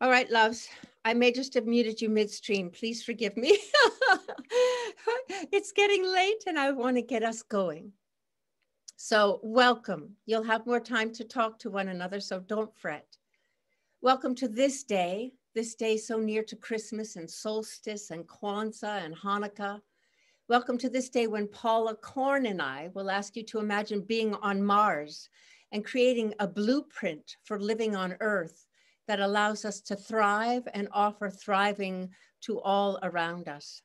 All right, loves. I may just have muted you midstream. Please forgive me. it's getting late and I want to get us going. So, welcome. You'll have more time to talk to one another, so don't fret. Welcome to this day, this day so near to Christmas and solstice and Kwanzaa and Hanukkah. Welcome to this day when Paula Korn and I will ask you to imagine being on Mars and creating a blueprint for living on Earth that allows us to thrive and offer thriving to all around us.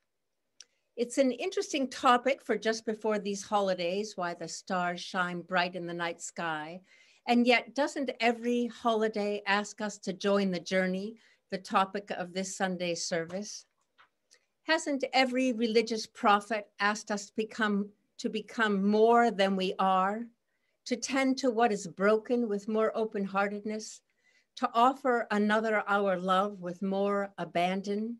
It's an interesting topic for just before these holidays, why the stars shine bright in the night sky. And yet, doesn't every holiday ask us to join the journey, the topic of this Sunday service? Hasn't every religious prophet asked us to become, to become more than we are, to tend to what is broken with more open heartedness, to offer another our love with more abandon,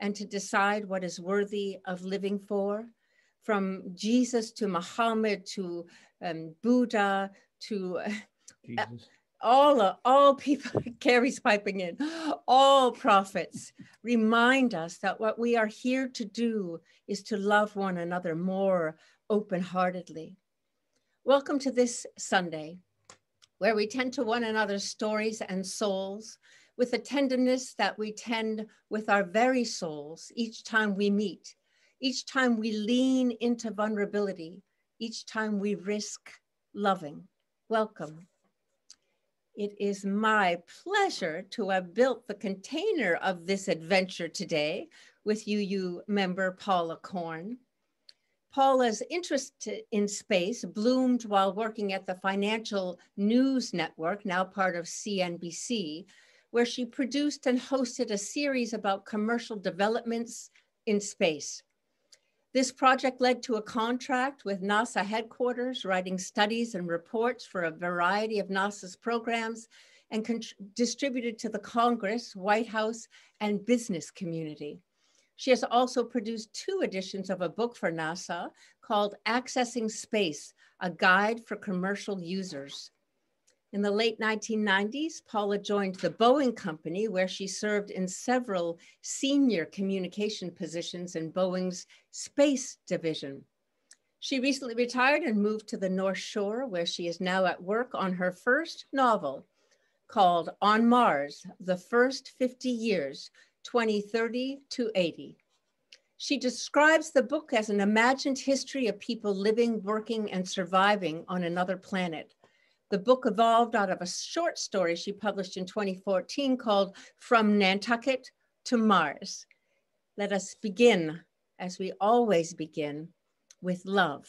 and to decide what is worthy of living for. From Jesus to Muhammad to um, Buddha to uh, all, uh, all people, Carrie's piping in, all prophets remind us that what we are here to do is to love one another more open heartedly. Welcome to this Sunday where we tend to one another's stories and souls with a tenderness that we tend with our very souls each time we meet, each time we lean into vulnerability, each time we risk loving. Welcome. It is my pleasure to have built the container of this adventure today with UU member Paula Korn. Paula's interest in space bloomed while working at the Financial News Network, now part of CNBC, where she produced and hosted a series about commercial developments in space. This project led to a contract with NASA headquarters, writing studies and reports for a variety of NASA's programs and distributed to the Congress, White House, and business community. She has also produced two editions of a book for NASA called Accessing Space, a guide for commercial users. In the late 1990s, Paula joined the Boeing Company, where she served in several senior communication positions in Boeing's space division. She recently retired and moved to the North Shore, where she is now at work on her first novel called On Mars, The First 50 Years, 2030 to 80. She describes the book as an imagined history of people living, working, and surviving on another planet. The book evolved out of a short story she published in 2014 called From Nantucket to Mars. Let us begin, as we always begin, with love.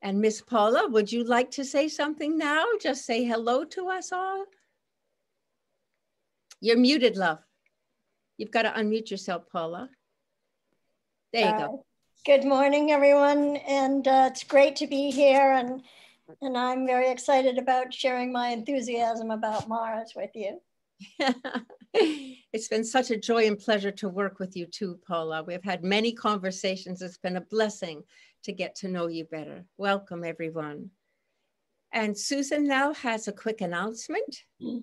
And Miss Paula, would you like to say something now? Just say hello to us all. You're muted, love. You've got to unmute yourself, Paula. There you uh, go. Good morning, everyone. And uh, it's great to be here. And, and I'm very excited about sharing my enthusiasm about Mars with you. it's been such a joy and pleasure to work with you too, Paula. We've had many conversations. It's been a blessing to get to know you better. Welcome, everyone. And Susan now has a quick announcement. Mm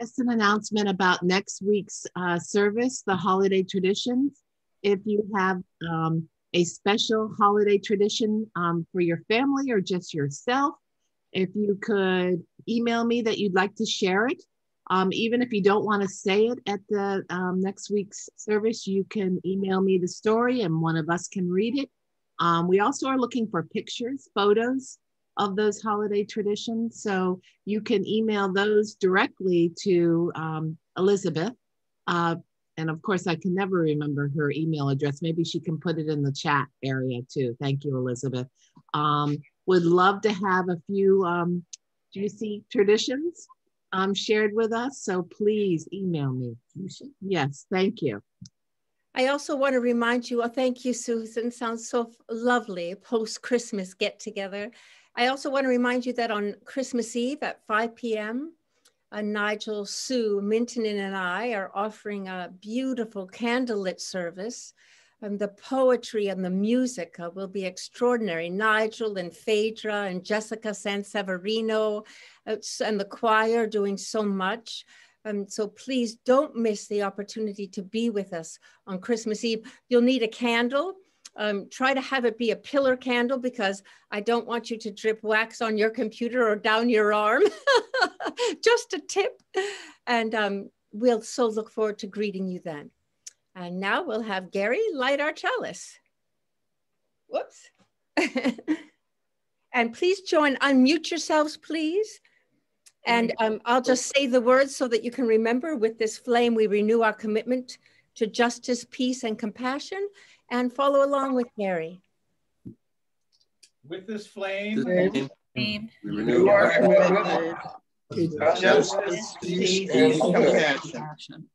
just an announcement about next week's uh, service, the holiday traditions. If you have um, a special holiday tradition um, for your family or just yourself, if you could email me that you'd like to share it, um, even if you don't want to say it at the um, next week's service, you can email me the story and one of us can read it. Um, we also are looking for pictures, photos of those holiday traditions. So you can email those directly to um, Elizabeth. Uh, and of course, I can never remember her email address. Maybe she can put it in the chat area too. Thank you, Elizabeth. Um, would love to have a few um, juicy traditions um, shared with us. So please email me. Yes, thank you. I also want to remind you, oh, thank you, Susan. Sounds so lovely. Post Christmas get together. I also want to remind you that on Christmas Eve at 5 p.m., uh, Nigel, Sue, Minton, and I are offering a beautiful candlelit service. And the poetry and the music uh, will be extraordinary. Nigel and Phaedra and Jessica San Severino uh, and the choir doing so much. Um, so please don't miss the opportunity to be with us on Christmas Eve. You'll need a candle. Um, try to have it be a pillar candle because I don't want you to drip wax on your computer or down your arm. Just a tip. And um, we'll so look forward to greeting you then. And now we'll have Gary light our chalice. Whoops. and please join, unmute yourselves, please. And um, I'll just say the words so that you can remember with this flame, we renew our commitment to justice, peace, and compassion, and follow along with Gary. With this flame, We renew our commitment to justice, peace, and compassion.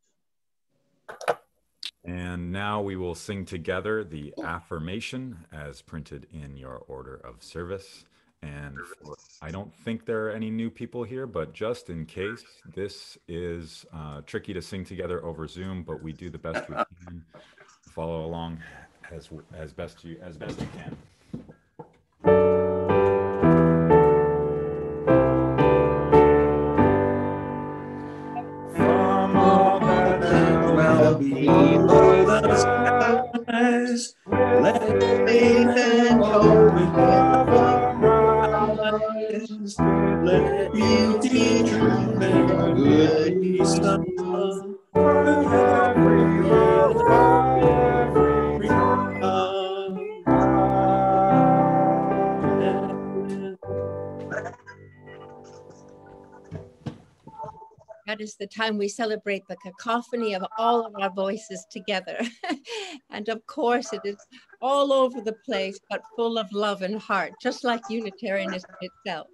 And now we will sing together the affirmation as printed in your order of service. And for, I don't think there are any new people here, but just in case, this is uh, tricky to sing together over Zoom, but we do the best we can. Follow along as as best you as best you can. The time we celebrate the cacophony of all of our voices together. and of course, it is all over the place, but full of love and heart, just like Unitarianism itself.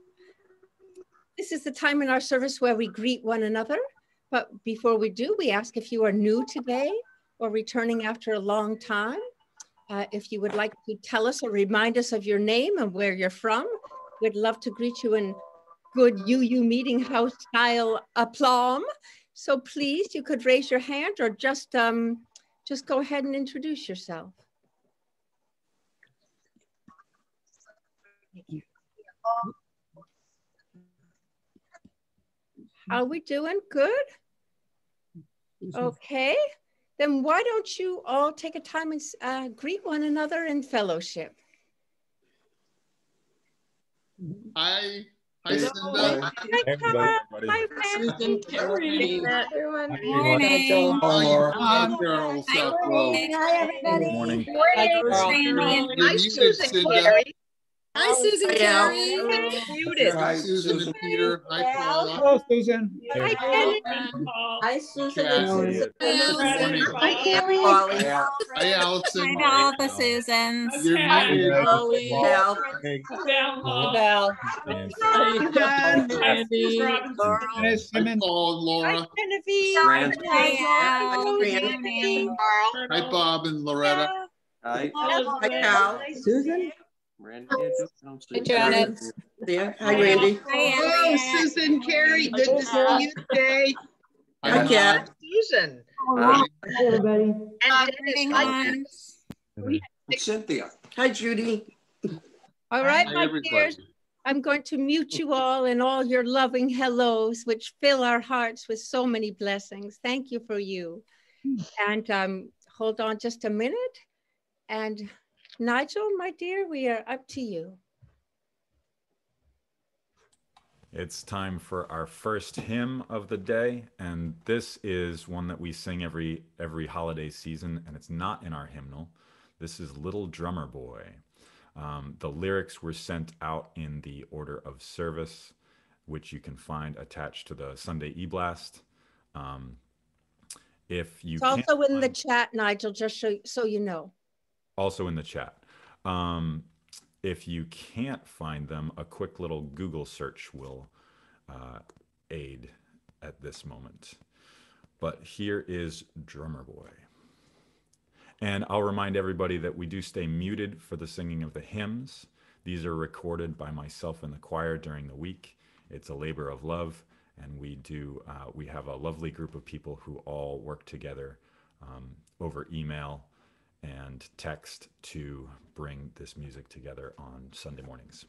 This is the time in our service where we greet one another. But before we do, we ask if you are new today or returning after a long time. Uh, if you would like to tell us or remind us of your name and where you're from, we'd love to greet you in good UU Meeting House style aplomb. So please, you could raise your hand or just um, just go ahead and introduce yourself. How are we doing? Good? Okay. Then why don't you all take a time and uh, greet one another in fellowship? Hi. Hi, Hey. Cinda. Hi, Carl. Hi, Van. Susan, Terry. Everyone. Morning. Hi, hi, Carol, South Road. Hi, everybody. Morning. You're muted, Cinda. Hi, Susan Carey. Hi, Susan and Peter. Hi, Paula. Hello, Susan. Hi, Kennedy. Hi, Susan. Kathy. Hi, Hi, Kelly. Hi, Allison. Hi, all the Susans. You're muted. Val. Val. And Hi, Paul and Laura. Hi, Genevieve. Hi, Al. Hi, Good evening. Hi, Bob and Loretta. Hi. Hi, Cal. Susan? Hi, Janet. There. Hi, Randy. Hi, Hello, Andrea. Susan Carey. Good to see you today. Hi, Hi, Kat. Susan. Hi, And Dennis. Morning, Hi. Cynthia. Hi, Judy. All right, Hi, my everybody. dears. I'm going to mute you all and all your loving hellos, which fill our hearts with so many blessings. Thank you for you. And um, hold on just a minute. And Nigel, my dear, we are up to you. It's time for our first hymn of the day, and this is one that we sing every every holiday season, and it's not in our hymnal. This is "Little Drummer Boy." Um, the lyrics were sent out in the order of service, which you can find attached to the Sunday e-blast. Um, if you It's also in the chat, Nigel, just so, so you know. Also in the chat. Um, if you can't find them, a quick little Google search will uh, aid at this moment. But here is Drummer Boy. And I'll remind everybody that we do stay muted for the singing of the hymns. These are recorded by myself and the choir during the week. It's a labor of love, and we do. Uh, we have a lovely group of people who all work together um, over email and text to bring this music together on Sunday mornings.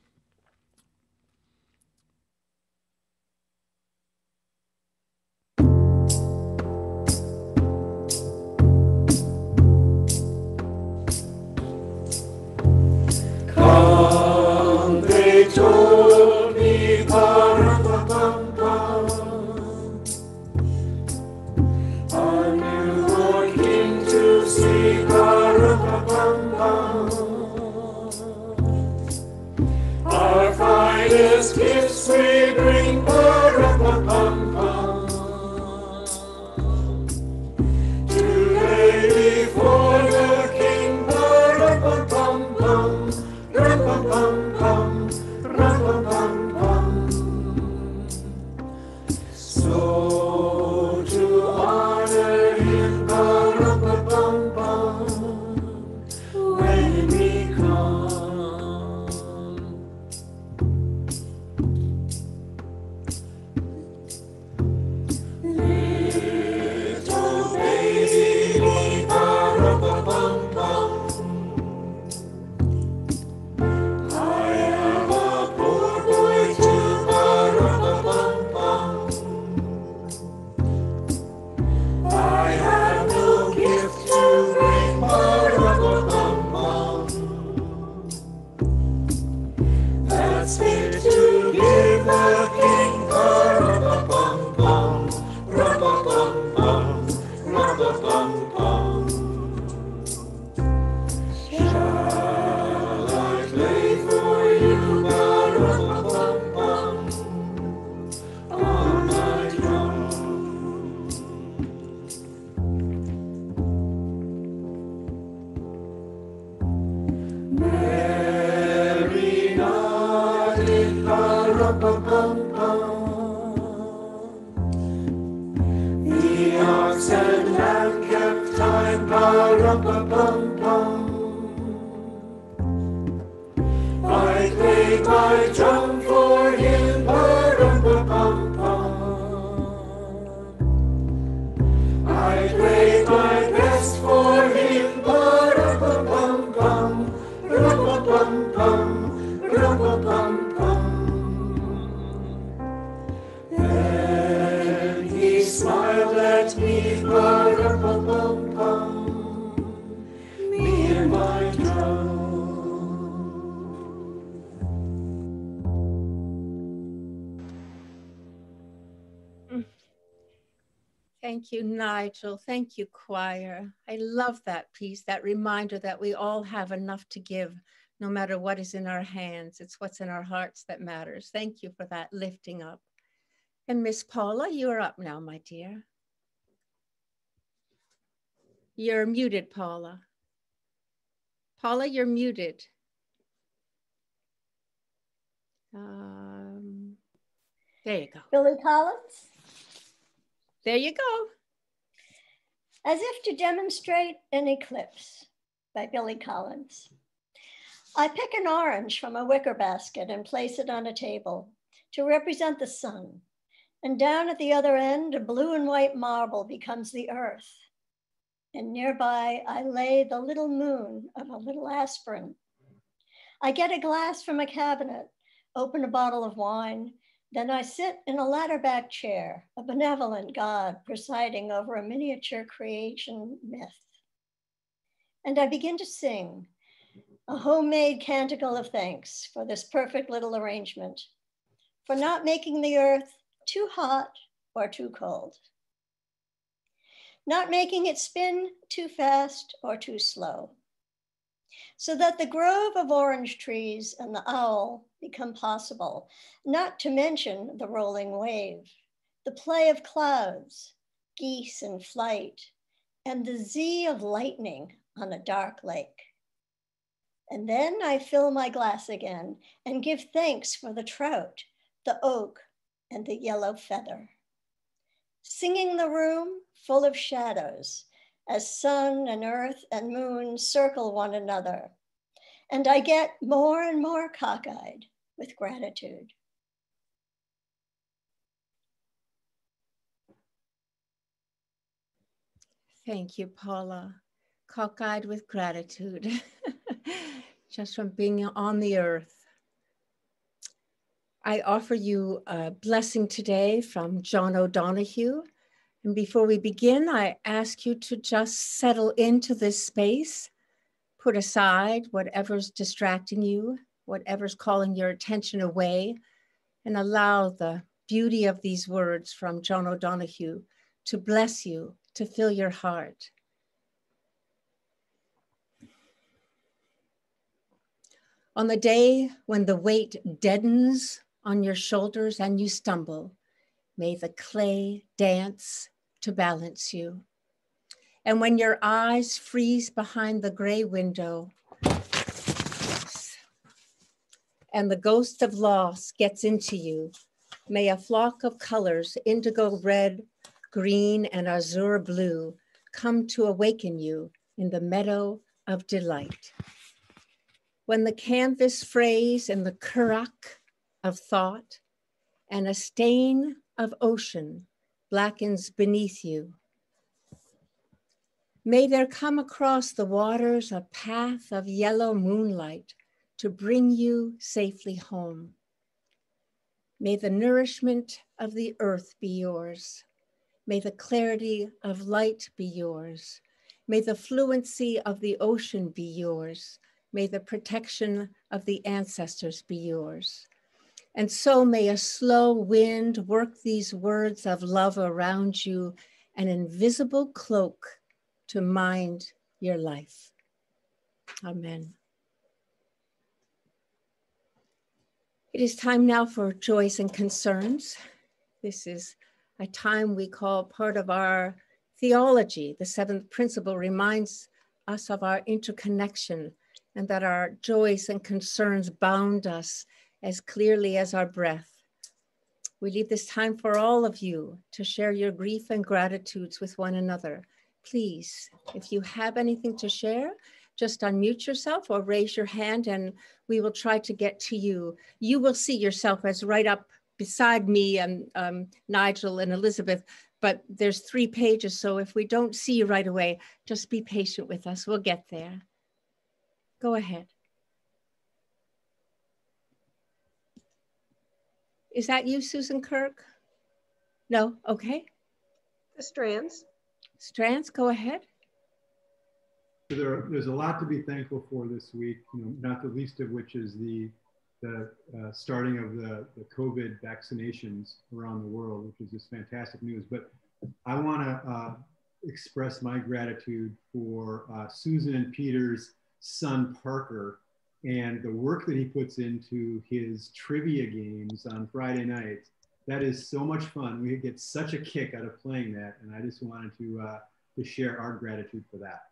I played my drum Thank you, Nigel. Thank you, choir. I love that piece, that reminder that we all have enough to give, no matter what is in our hands. It's what's in our hearts that matters. Thank you for that lifting up. And Miss Paula, you're up now, my dear. You're muted, Paula. Paula, you're muted. Um, there you go. Billy Collins. There you go. As if to demonstrate an eclipse by Billy Collins. I pick an orange from a wicker basket and place it on a table to represent the sun. And down at the other end, a blue and white marble becomes the earth. And nearby, I lay the little moon of a little aspirin. I get a glass from a cabinet, open a bottle of wine, then I sit in a ladder back chair, a benevolent God presiding over a miniature creation myth. And I begin to sing a homemade canticle of thanks for this perfect little arrangement, for not making the earth too hot or too cold, not making it spin too fast or too slow, so that the grove of orange trees and the owl become possible, not to mention the rolling wave, the play of clouds, geese in flight, and the Z of lightning on a dark lake. And then I fill my glass again and give thanks for the trout, the oak, and the yellow feather. Singing the room full of shadows as sun and earth and moon circle one another. And I get more and more cockeyed with gratitude. Thank you, Paula. Cockeyed with gratitude, just from being on the earth. I offer you a blessing today from John O'Donohue. And before we begin, I ask you to just settle into this space, put aside whatever's distracting you, whatever's calling your attention away, and allow the beauty of these words from John O'Donohue to bless you, to fill your heart. On the day when the weight deadens on your shoulders and you stumble, may the clay dance to balance you. And when your eyes freeze behind the gray window and the ghost of loss gets into you, may a flock of colors, indigo red, green, and azure blue, come to awaken you in the meadow of delight. When the canvas frays and the currach of thought and a stain of ocean blackens beneath you, may there come across the waters a path of yellow moonlight to bring you safely home. May the nourishment of the earth be yours. May the clarity of light be yours. May the fluency of the ocean be yours. May the protection of the ancestors be yours. And so may a slow wind work these words of love around you, an invisible cloak to mind your life. Amen. It is time now for joys and concerns. This is a time we call part of our theology. The seventh principle reminds us of our interconnection and that our joys and concerns bound us as clearly as our breath. We leave this time for all of you to share your grief and gratitudes with one another. Please, if you have anything to share, just unmute yourself or raise your hand and we will try to get to you. You will see yourself as right up beside me and um, Nigel and Elizabeth, but there's three pages. So if we don't see you right away, just be patient with us. We'll get there. Go ahead. Is that you, Susan Kirk? No, okay. The Strands. Strands, go ahead. There, there's a lot to be thankful for this week, you know, not the least of which is the, the uh, starting of the, the COVID vaccinations around the world, which is just fantastic news. But I want to uh, express my gratitude for uh, Susan and Peter's son, Parker, and the work that he puts into his trivia games on Friday nights. That is so much fun. We get such a kick out of playing that, and I just wanted to uh, to share our gratitude for that.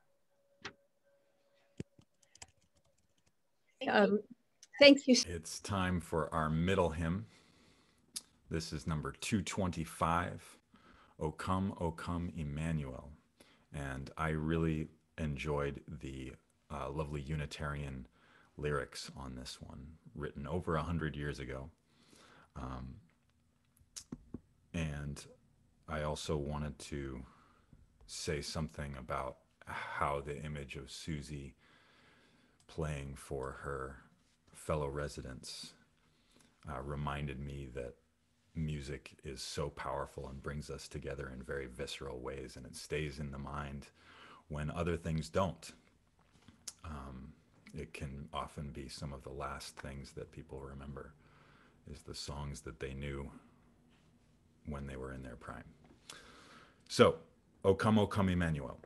Um, thank you. It's time for our middle hymn. This is number 225, O Come, O Come, Emmanuel. And I really enjoyed the uh, lovely Unitarian lyrics on this one, written over a hundred years ago. Um, and I also wanted to say something about how the image of Susie playing for her fellow residents uh, reminded me that music is so powerful and brings us together in very visceral ways, and it stays in the mind when other things don't. Um, it can often be some of the last things that people remember is the songs that they knew when they were in their prime. So, O come, O come, Emmanuel.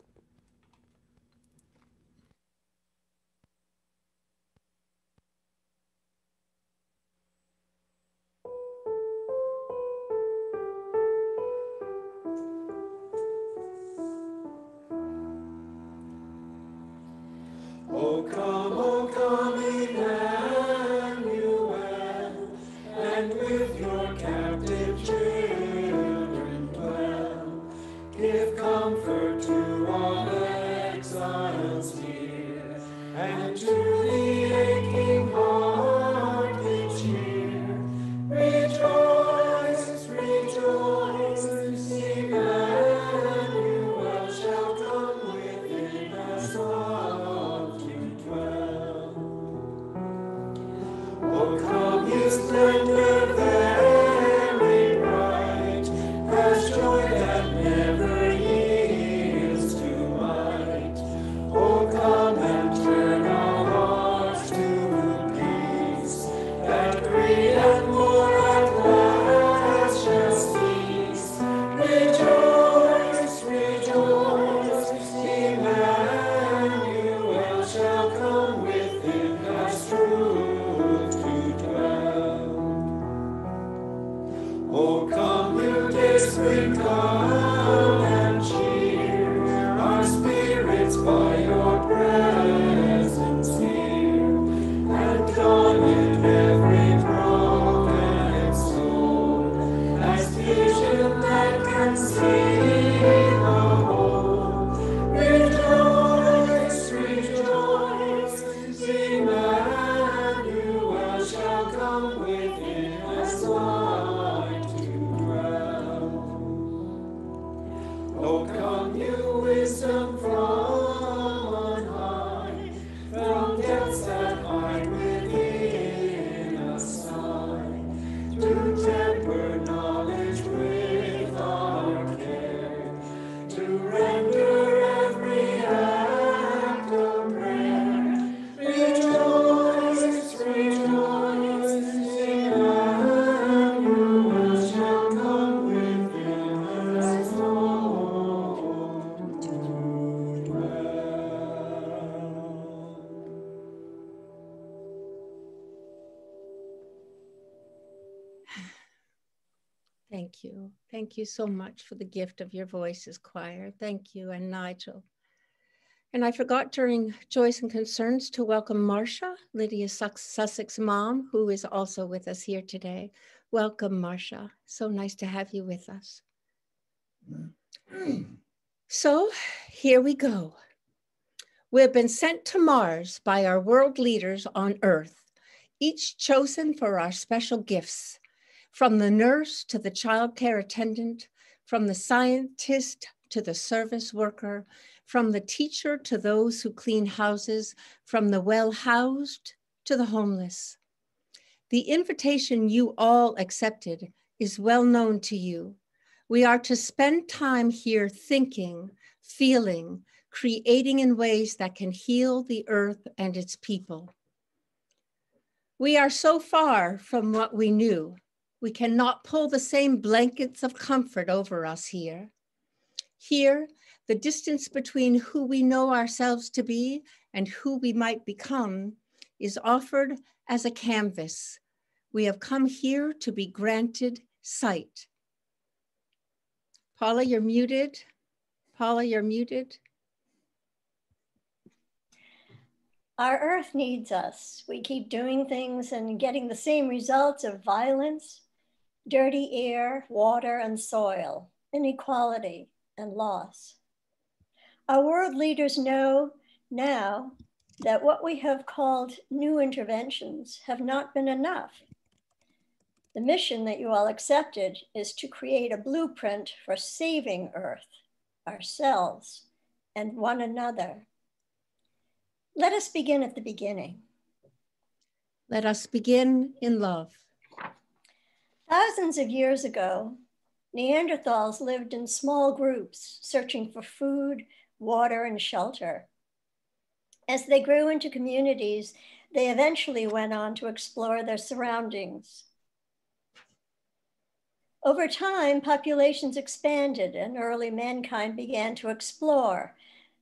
spring comes. You. So much for the gift of your voices, choir. Thank you, and Nigel. And I forgot during Joys and Concerns to welcome Marcia, Lydia Sus- Sussex mom, who is also with us here today. Welcome, Marcia. So nice to have you with us. So here we go. We've been sent to Mars by our world leaders on Earth, each chosen for our special gifts from the nurse to the child care attendant, from the scientist to the service worker, from the teacher to those who clean houses, from the well housed to the homeless. The invitation you all accepted is well known to you. We are to spend time here thinking, feeling, creating in ways that can heal the earth and its people. We are so far from what we knew. We cannot pull the same blankets of comfort over us here. Here, the distance between who we know ourselves to be and who we might become is offered as a canvas. We have come here to be granted sight. Paula, you're muted. Paula, you're muted. Our earth needs us. We keep doing things and getting the same results of violence, dirty air, water, and soil, inequality, and loss. Our world leaders know now that what we have called new interventions have not been enough. The mission that you all accepted is to create a blueprint for saving Earth, ourselves, and one another. Let us begin at the beginning. Let us begin in love. Thousands of years ago, Neanderthals lived in small groups, searching for food, water, and shelter. As they grew into communities, they eventually went on to explore their surroundings. Over time, populations expanded and early mankind began to explore,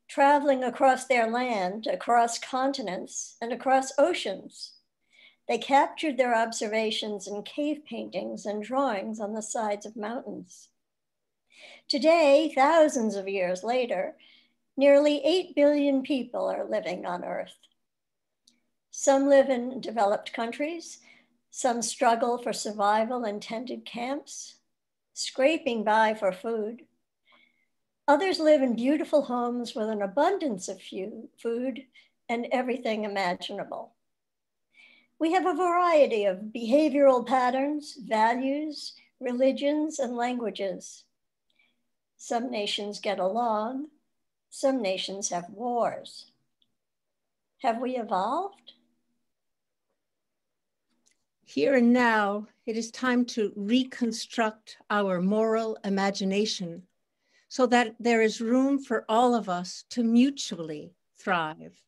traveling across their land, across continents, and across oceans. They captured their observations in cave paintings and drawings on the sides of mountains. Today, thousands of years later, nearly 8 billion people are living on Earth. Some live in developed countries, some struggle for survival in tented camps, scraping by for food. Others live in beautiful homes with an abundance of food and everything imaginable. We have a variety of behavioral patterns, values, religions, and languages. Some nations get along, some nations have wars. Have we evolved? Here and now, it is time to reconstruct our moral imagination so that there is room for all of us to mutually thrive.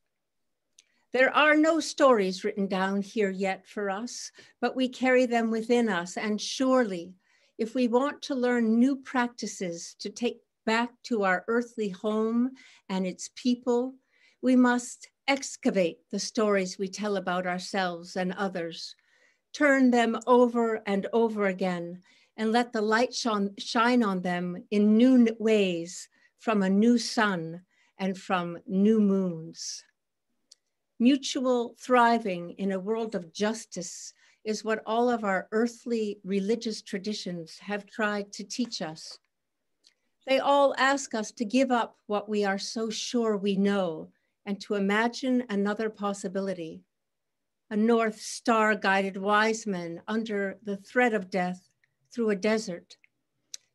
There are no stories written down here yet for us, but we carry them within us. And surely, if we want to learn new practices to take back to our earthly home and its people, we must excavate the stories we tell about ourselves and others, turn them over and over again, and let the light shine on them in new ways from a new sun and from new moons. Mutual thriving in a world of justice is what all of our earthly religious traditions have tried to teach us. They all ask us to give up what we are so sure we know and to imagine another possibility. A North Star guided wise man under the threat of death through a desert.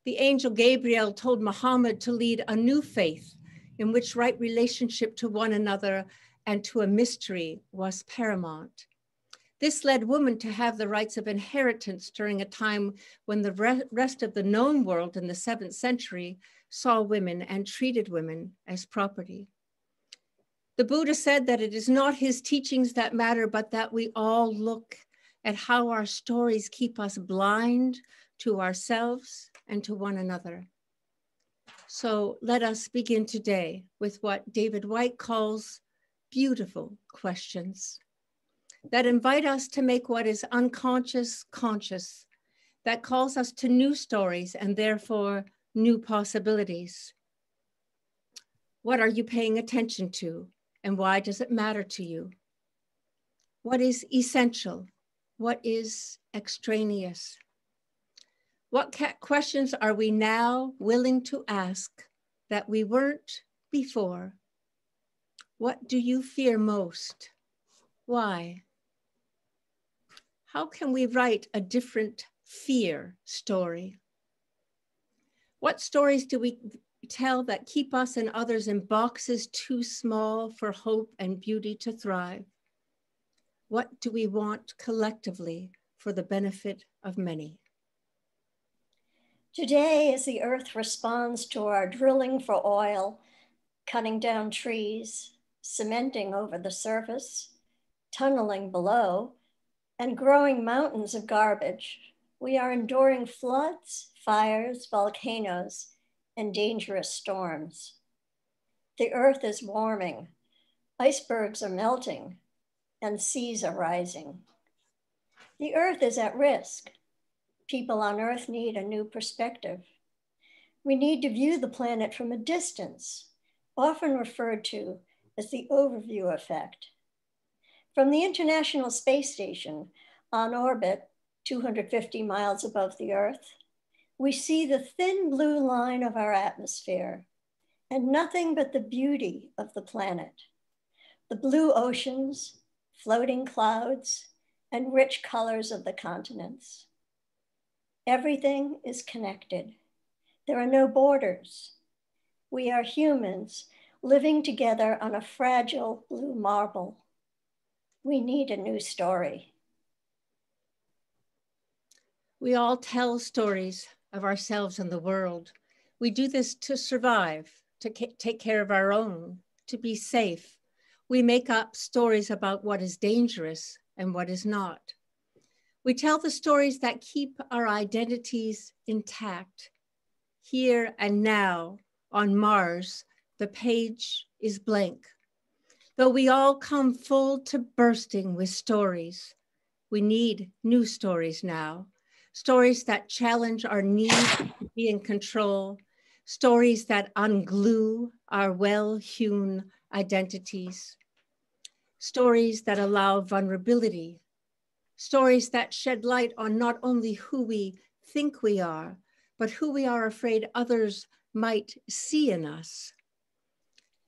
The angel Gabriel told Muhammad to lead a new faith in which right relationship to one another and to a mystery was paramount. This led women to have the rights of inheritance during a time when the rest of the known world in the seventh century saw women and treated women as property. The Buddha said that it is not his teachings that matter, but that we all look at how our stories keep us blind to ourselves and to one another. So let us begin today with what David Whyte calls beautiful questions that invite us to make what is unconscious conscious, that calls us to new stories and therefore new possibilities. What are you paying attention to and why does it matter to you? What is essential? What is extraneous? What questions are we now willing to ask that we weren't before? What do you fear most? Why? How can we write a different fear story? What stories do we tell that keep us and others in boxes too small for hope and beauty to thrive? What do we want collectively for the benefit of many? Today, as the earth responds to our drilling for oil, cutting down trees, cementing over the surface, tunneling below, and growing mountains of garbage, we are enduring floods, fires, volcanoes, and dangerous storms. The earth is warming, icebergs are melting, and seas are rising. The earth is at risk, people on Earth need a new perspective. We need to view the planet from a distance, often referred to as the overview effect. From the International Space Station on orbit 250 miles above the Earth, we see the thin blue line of our atmosphere and nothing but the beauty of the planet. The blue oceans, floating clouds, and rich colors of the continents. Everything is connected. There are no borders. We are humans living together on a fragile blue marble. We need a new story. We all tell stories of ourselves and the world. We do this to survive, to take care of our own, to be safe. We make up stories about what is dangerous and what is not. We tell the stories that keep our identities intact. Here and now on Mars, the page is blank. Though we all come full to bursting with stories, we need new stories now. Stories that challenge our need to be in control, stories that unglue our well hewn identities, stories that allow vulnerability stories that shed light on not only who we think we are, but who we are afraid others might see in us.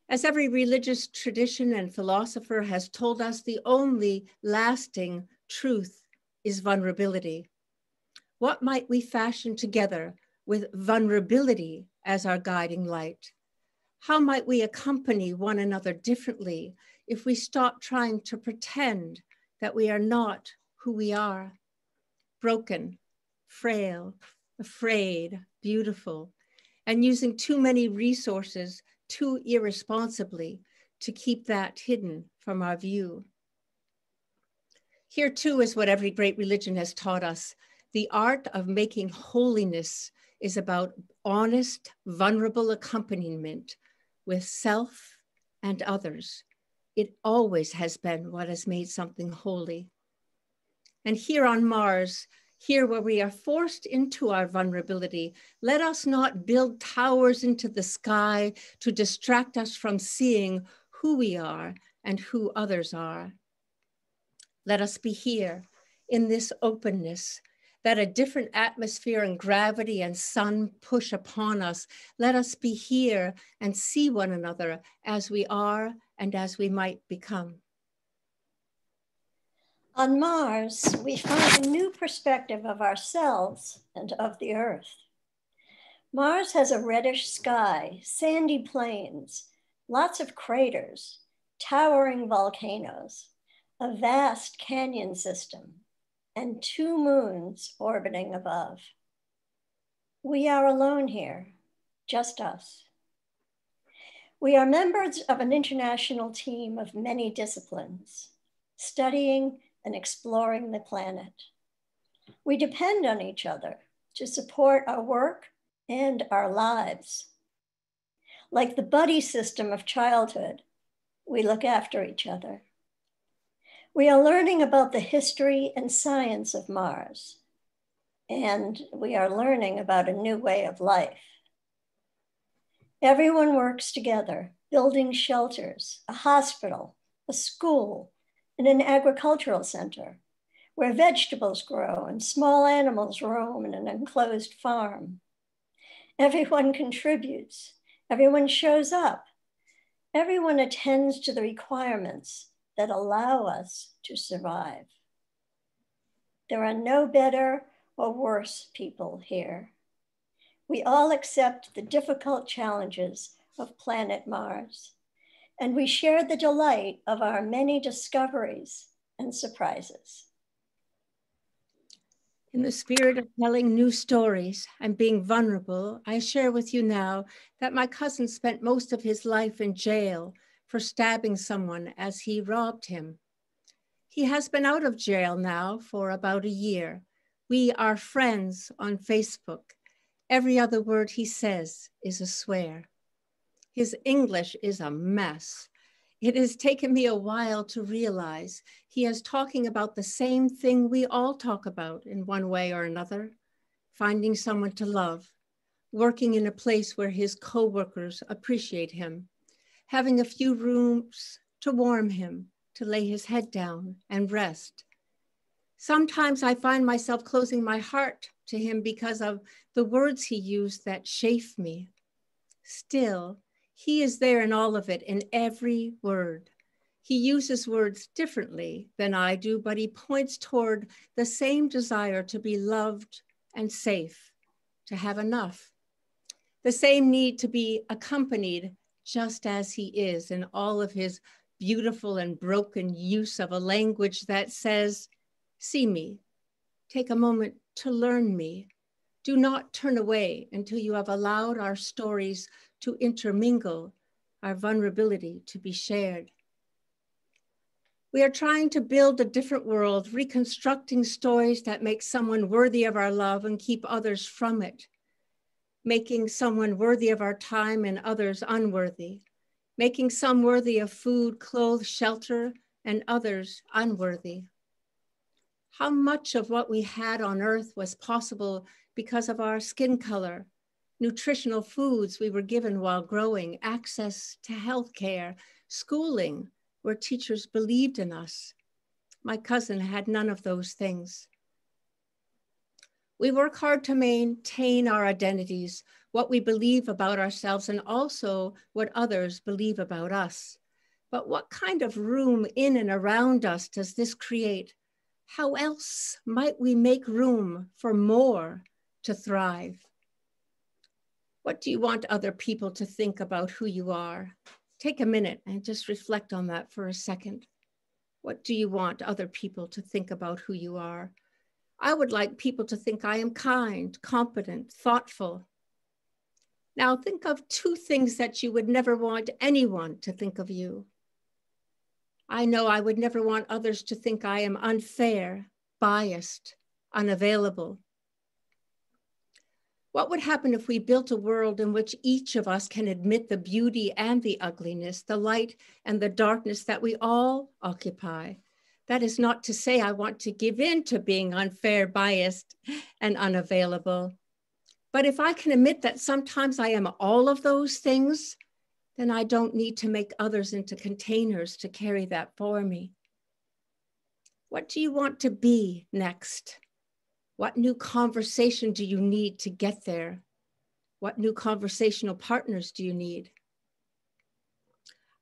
As every religious tradition and philosopher has told us, the only lasting truth is vulnerability. What might we fashion together with vulnerability as our guiding light? How might we accompany one another differently if we stop trying to pretend that we are not who we are broken, frail, afraid, beautiful, and using too many resources too irresponsibly to keep that hidden from our view. Here, too, is what every great religion has taught us the art of making holiness is about honest, vulnerable accompaniment with self and others. It always has been what has made something holy. And here on Mars, here where we are forced into our vulnerability, let us not build towers into the sky to distract us from seeing who we are and who others are. Let us be here in this openness that a different atmosphere and gravity and sun push upon us. Let us be here and see one another as we are and as we might become. On Mars, we find a new perspective of ourselves and of the Earth. Mars has a reddish sky, sandy plains, lots of craters, towering volcanoes, a vast canyon system, and two moons orbiting above. We are alone here, just us. We are members of an international team of many disciplines, studying and exploring the planet. We depend on each other to support our work and our lives. Like the buddy system of childhood, we look after each other. We are learning about the history and science of Mars, and we are learning about a new way of life. Everyone works together, building shelters, a hospital, a school, and an agricultural center where vegetables grow and small animals roam in an enclosed farm. Everyone contributes, everyone shows up, everyone attends to the requirements that allow us to survive. There are no better or worse people here. We all accept the difficult challenges of planet Mars, and we share the delight of our many discoveries and surprises. In the spirit of telling new stories and being vulnerable, I share with you now that my cousin spent most of his life in jail for stabbing someone as he robbed him. He has been out of jail now for about a year. We are friends on Facebook. Every other word he says is a swear. His English is a mess. It has taken me a while to realize he is talking about the same thing we all talk about in one way or another finding someone to love, working in a place where his coworkers appreciate him, having a few rooms to warm him, to lay his head down and rest. Sometimes I find myself closing my heart to him because of the words he used that chafe me. Still, he is there in all of it, in every word. He uses words differently than I do, but he points toward the same desire to be loved and safe, to have enough, the same need to be accompanied just as he is in all of his beautiful and broken use of a language that says, See me, take a moment to learn me. Do not turn away until you have allowed our stories to intermingle, our vulnerability to be shared. We are trying to build a different world, reconstructing stories that make someone worthy of our love and keep others from it, making someone worthy of our time and others unworthy, making some worthy of food, clothes, shelter, and others unworthy. How much of what we had on earth was possible because of our skin color, nutritional foods we were given while growing, access to health care, schooling, where teachers believed in us. My cousin had none of those things. We work hard to maintain our identities, what we believe about ourselves, and also what others believe about us. But what kind of room in and around us does this create? How else might we make room for more to thrive? What do you want other people to think about who you are? Take a minute and just reflect on that for a second. What do you want other people to think about who you are? I would like people to think I am kind, competent, thoughtful. Now think of two things that you would never want anyone to think of you. I know I would never want others to think I am unfair, biased, unavailable, what would happen if we built a world in which each of us can admit the beauty and the ugliness, the light and the darkness that we all occupy? That is not to say I want to give in to being unfair, biased, and unavailable. But if I can admit that sometimes I am all of those things, then I don't need to make others into containers to carry that for me. What do you want to be next? What new conversation do you need to get there? What new conversational partners do you need?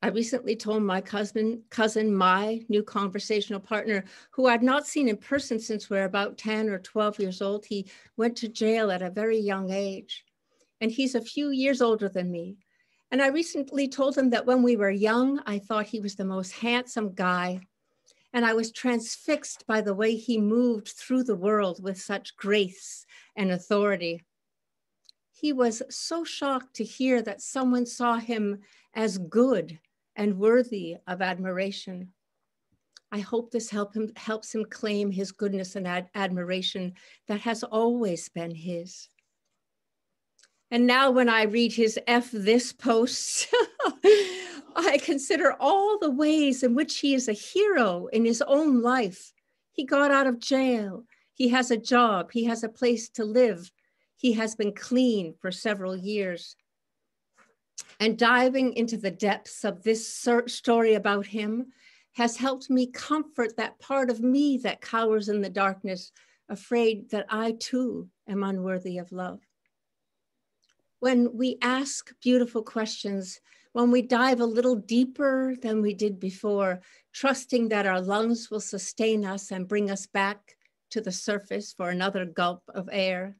I recently told my cousin, cousin, my new conversational partner, who I'd not seen in person since we are about 10 or 12 years old. He went to jail at a very young age, and he's a few years older than me. And I recently told him that when we were young, I thought he was the most handsome guy. And I was transfixed by the way he moved through the world with such grace and authority. He was so shocked to hear that someone saw him as good and worthy of admiration. I hope this help him, helps him claim his goodness and ad admiration that has always been his. And now when I read his F this posts, I consider all the ways in which he is a hero in his own life. He got out of jail. He has a job. He has a place to live. He has been clean for several years. And diving into the depths of this story about him has helped me comfort that part of me that cowers in the darkness, afraid that I too am unworthy of love. When we ask beautiful questions, when we dive a little deeper than we did before, trusting that our lungs will sustain us and bring us back to the surface for another gulp of air,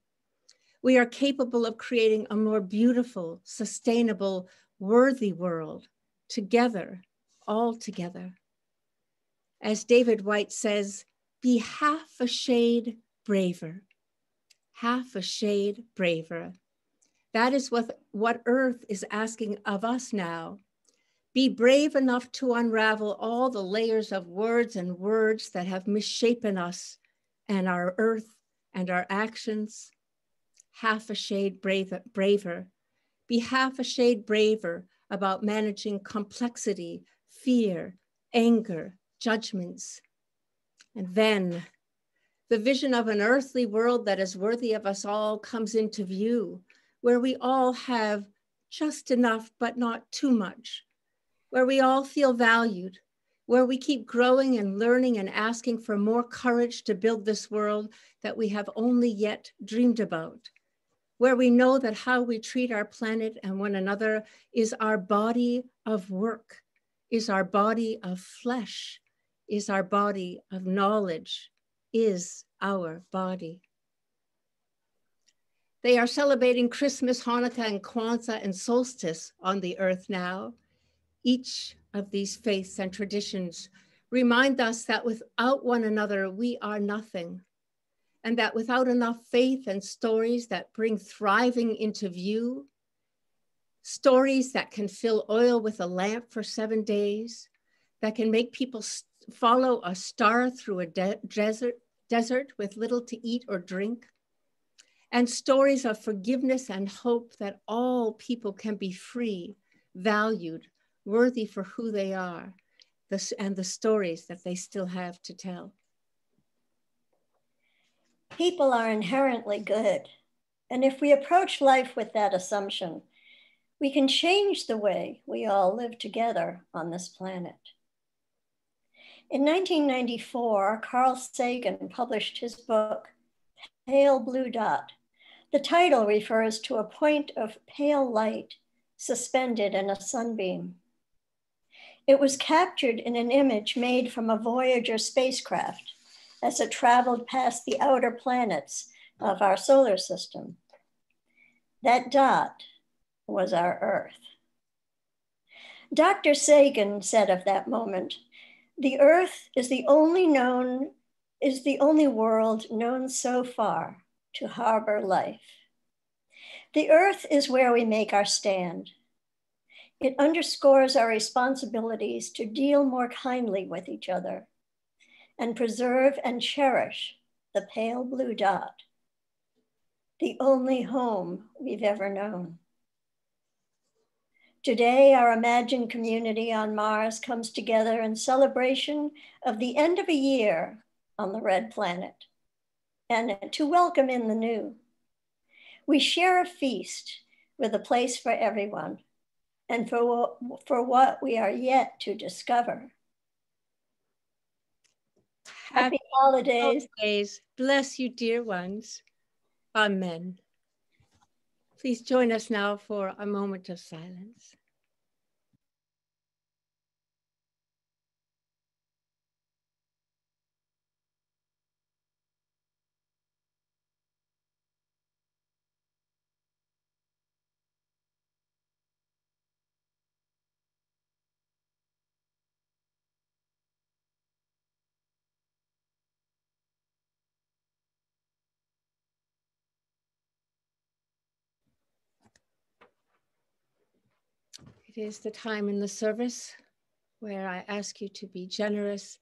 we are capable of creating a more beautiful, sustainable, worthy world together, all together. As David Whyte says, be half a shade braver, half a shade braver. That is what, what Earth is asking of us now. Be brave enough to unravel all the layers of words and words that have misshapen us and our Earth and our actions half a shade braver, braver. Be half a shade braver about managing complexity, fear, anger, judgments. And then the vision of an earthly world that is worthy of us all comes into view, where we all have just enough, but not too much, where we all feel valued, where we keep growing and learning and asking for more courage to build this world that we have only yet dreamed about where we know that how we treat our planet and one another is our body of work, is our body of flesh, is our body of knowledge, is our body. They are celebrating Christmas, Hanukkah, and Kwanzaa and solstice on the earth now. Each of these faiths and traditions remind us that without one another, we are nothing and that without enough faith and stories that bring thriving into view, stories that can fill oil with a lamp for seven days, that can make people follow a star through a de desert, desert with little to eat or drink, and stories of forgiveness and hope that all people can be free, valued, worthy for who they are, and the stories that they still have to tell. People are inherently good. And if we approach life with that assumption, we can change the way we all live together on this planet. In 1994, Carl Sagan published his book, Pale Blue Dot. The title refers to a point of pale light suspended in a sunbeam. It was captured in an image made from a Voyager spacecraft as it traveled past the outer planets of our solar system. That dot was our Earth. Dr. Sagan said of that moment, the Earth is the only known, is the only world known so far to harbor life. The Earth is where we make our stand. It underscores our responsibilities to deal more kindly with each other and preserve and cherish the pale blue dot, the only home we've ever known. Today, our imagined community on Mars comes together in celebration of the end of a year on the red planet and to welcome in the new. We share a feast with a place for everyone and for, for what we are yet to discover. Happy holidays. holidays. Bless you, dear ones. Amen. Please join us now for a moment of silence. It is the time in the service where I ask you to be generous,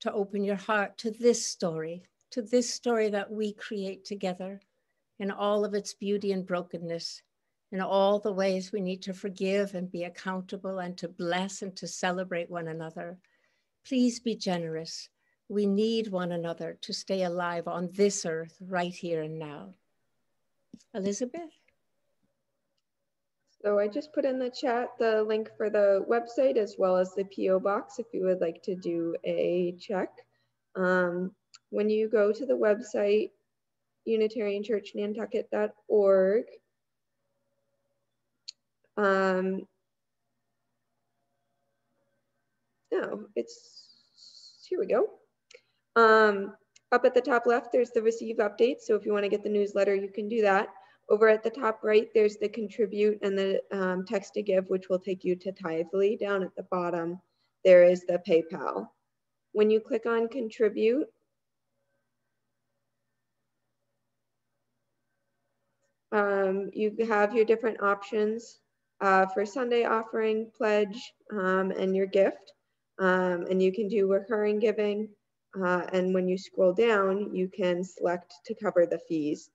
to open your heart to this story, to this story that we create together in all of its beauty and brokenness, in all the ways we need to forgive and be accountable and to bless and to celebrate one another. Please be generous. We need one another to stay alive on this earth right here and now. Elizabeth? So I just put in the chat the link for the website as well as the PO box if you would like to do a check. Um, when you go to the website, unitarianchurchnantucket.org, um, no, it's, here we go. Um, up at the top left, there's the receive updates. So if you want to get the newsletter, you can do that. Over at the top right, there's the contribute and the um, text to give, which will take you to Tithely. Down at the bottom, there is the PayPal. When you click on contribute, um, you have your different options uh, for Sunday offering, pledge, um, and your gift. Um, and you can do recurring giving. Uh, and when you scroll down, you can select to cover the fees.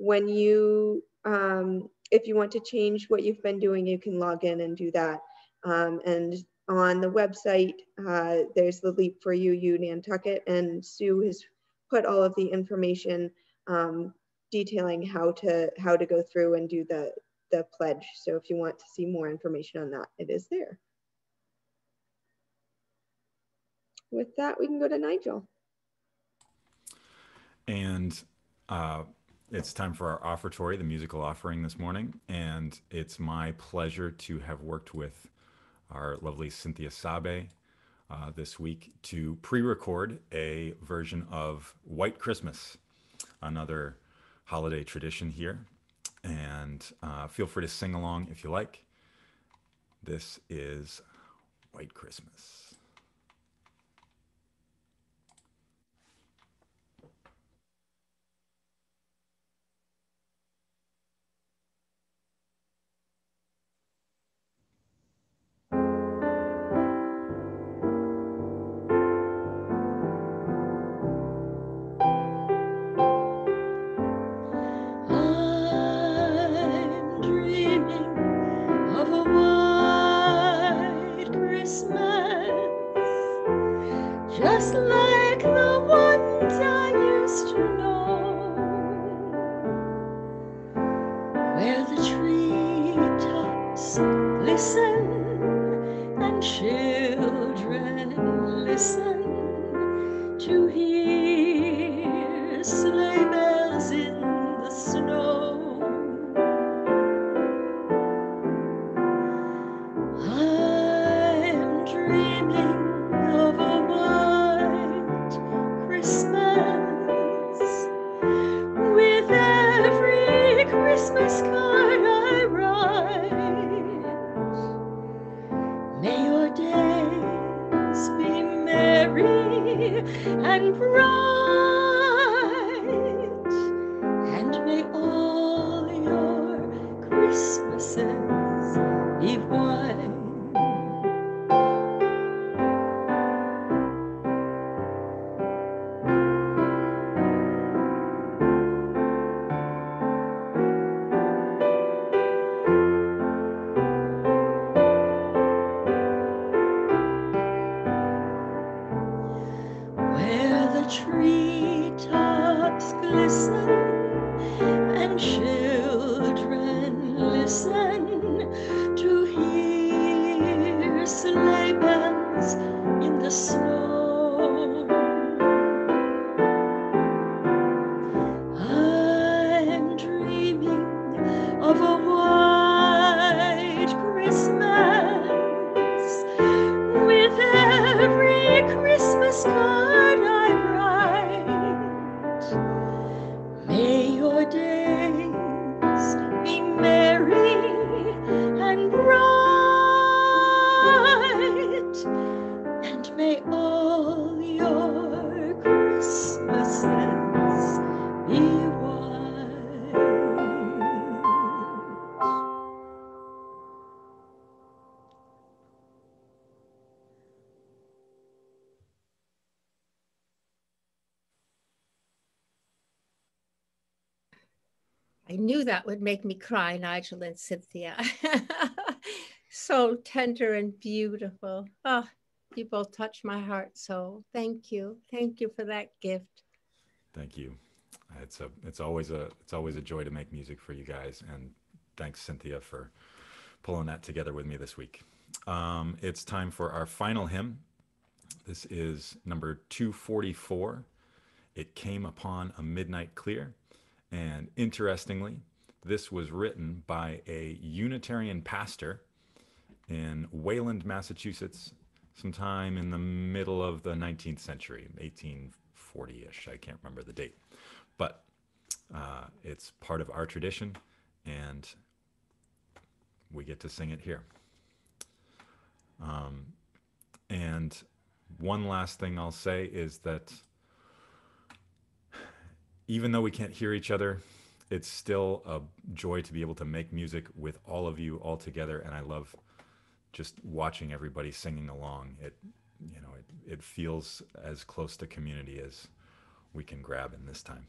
When you, um, if you want to change what you've been doing, you can log in and do that. Um, and on the website, uh, there's the Leap for You, U Nantucket, and Sue has put all of the information um, detailing how to how to go through and do the the pledge. So if you want to see more information on that, it is there. With that, we can go to Nigel. And uh, it's time for our offertory, the musical offering this morning. And it's my pleasure to have worked with our lovely Cynthia Sabe uh, this week to pre record a version of White Christmas, another holiday tradition here. And uh, feel free to sing along if you like. This is White Christmas. Children listen to hear sleigh bells I knew that would make me cry, Nigel and Cynthia. so tender and beautiful. Oh, you both touch my heart. So thank you. Thank you for that gift. Thank you. It's a it's always a it's always a joy to make music for you guys. And thanks, Cynthia, for pulling that together with me this week. Um, it's time for our final hymn. This is number 244. It came upon a midnight clear. And interestingly, this was written by a Unitarian pastor in Wayland, Massachusetts, sometime in the middle of the 19th century, 1840 ish. I can't remember the date. But uh, it's part of our tradition, and we get to sing it here. Um, and one last thing I'll say is that even though we can't hear each other, it's still a joy to be able to make music with all of you all together. And I love just watching everybody singing along. It, you know, it, it feels as close to community as we can grab in this time.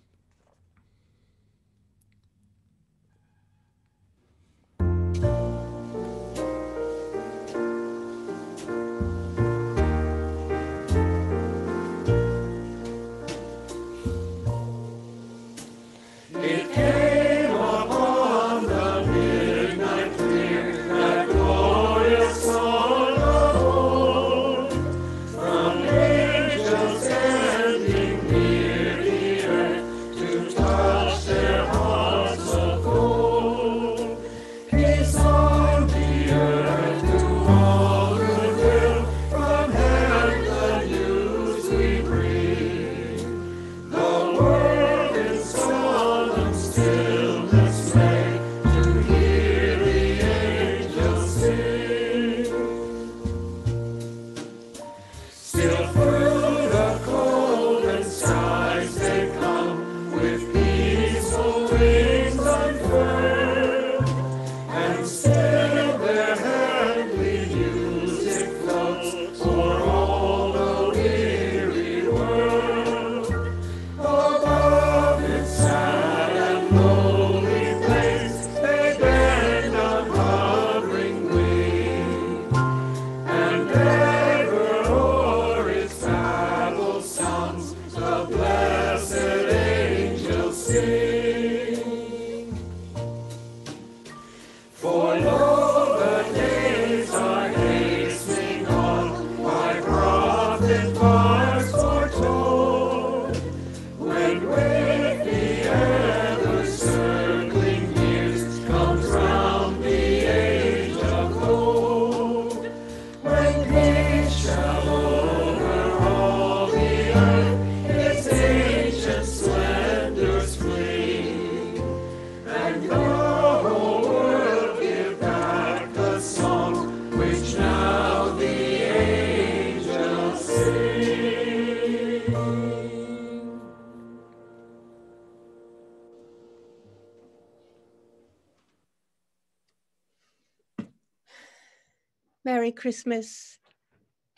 Christmas.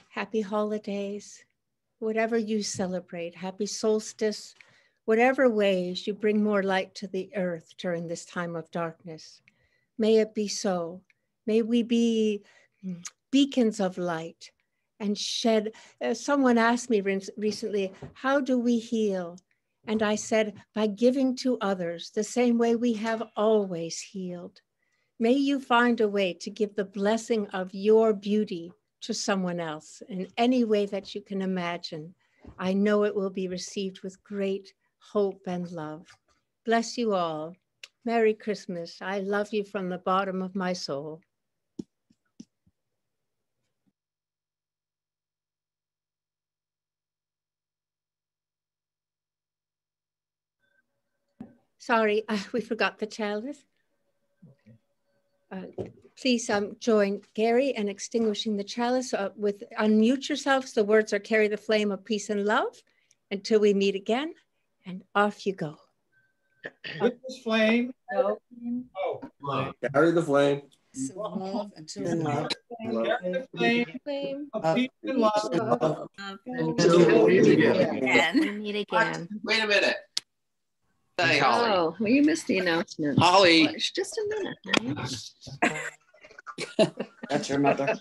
Happy holidays. Whatever you celebrate, happy solstice, whatever ways you bring more light to the earth during this time of darkness. May it be so. May we be beacons of light and shed. Uh, someone asked me re- recently, How do we heal? And I said, By giving to others the same way we have always healed. May you find a way to give the blessing of your beauty to someone else in any way that you can imagine. I know it will be received with great hope and love. Bless you all. Merry Christmas. I love you from the bottom of my soul. Sorry, uh, we forgot the chalice. Uh, please um, join Gary in extinguishing the chalice uh, with unmute yourselves. The words are carry the flame of peace and love until we meet again and off you go. With this flame. No. Oh. Carry the flame. love until And love. Carry the flame of peace and love. Until we meet again. again. Meet again. Wait a minute. Hey, Holly. Oh, well, you missed the announcement. Holly. Just a minute. That's your mother.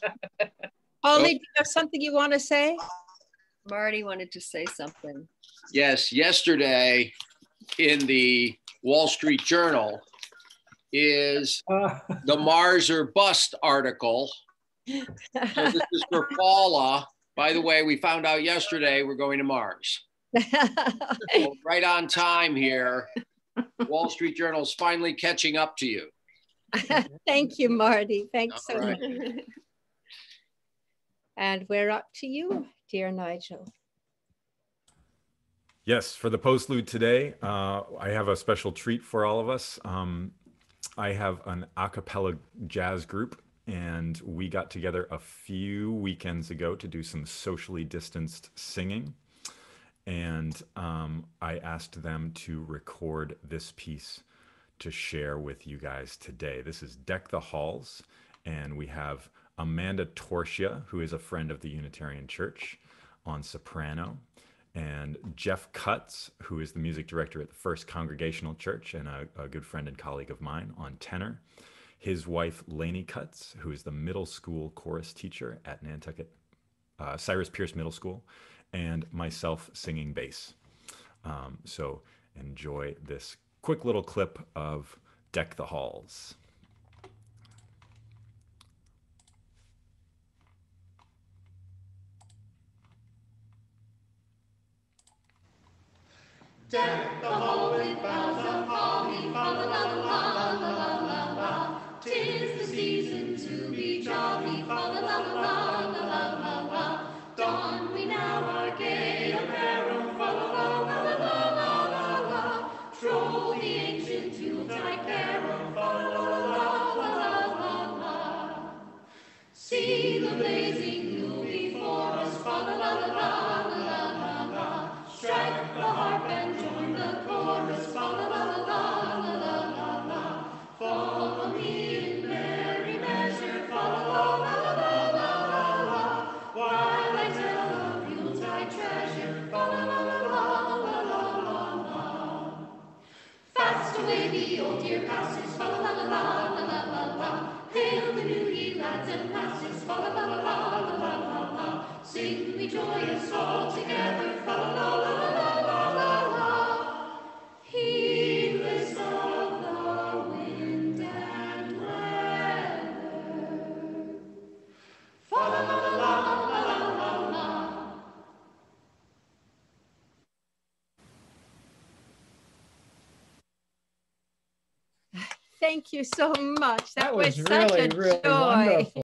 Holly, oh. do you have something you want to say? Marty wanted to say something. Yes, yesterday in the Wall Street Journal is the Mars or Bust article. So this is for Paula. By the way, we found out yesterday we're going to Mars. So right on time here. Wall Street Journal is finally catching up to you. Thank you, Marty. Thanks so All right. much. And we're up to you, dear Nigel. Yes, for the postlude today, uh, I have a special treat for all of us. Um, I have an a cappella jazz group, and we got together a few weekends ago to do some socially distanced singing. And um, I asked them to record this piece to share with you guys today. This is Deck the Halls, and we have Amanda Torsia, who is a friend of the Unitarian Church, on soprano, and Jeff Cutts, who is the music director at the First Congregational Church and a, a good friend and colleague of mine, on tenor. His wife, Lainey Cutts, who is the middle school chorus teacher at Nantucket uh, Cyrus Pierce Middle School, and myself singing bass. Um, so enjoy this quick little clip of Deck the Halls. Deck the hall with boughs of holly, fa la la la la la la la. Tis the season to be jolly, Thank you so much. That, That was, was such really, a really joy. wonderful.